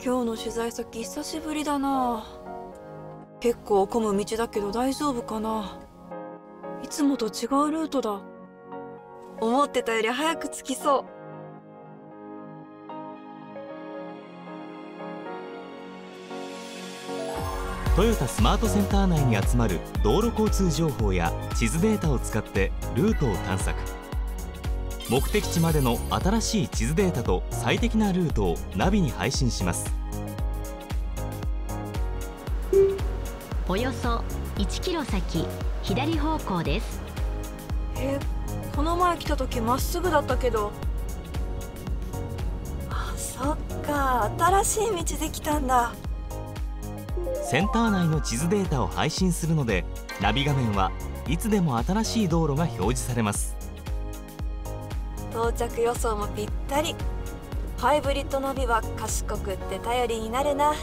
今日の取材先久しぶりだな。結構混む道だけど大丈夫かな。いつもと違うルートだ。思ってたより早く着きそう。トヨタスマートセンター内に集まる道路交通情報や地図データを使ってルートを探索。目的地までの新しい地図データと最適なルートをナビに配信します。およそ1キロ先左方向です。えこの前来た時まっすぐだったけど。あそっか。新しい道できたんだ。センター内の地図データを配信するのでナビ画面はいつでも新しい道路が表示されます到着予想もぴったり。ハイブリッドナビは賢くって頼りになるな。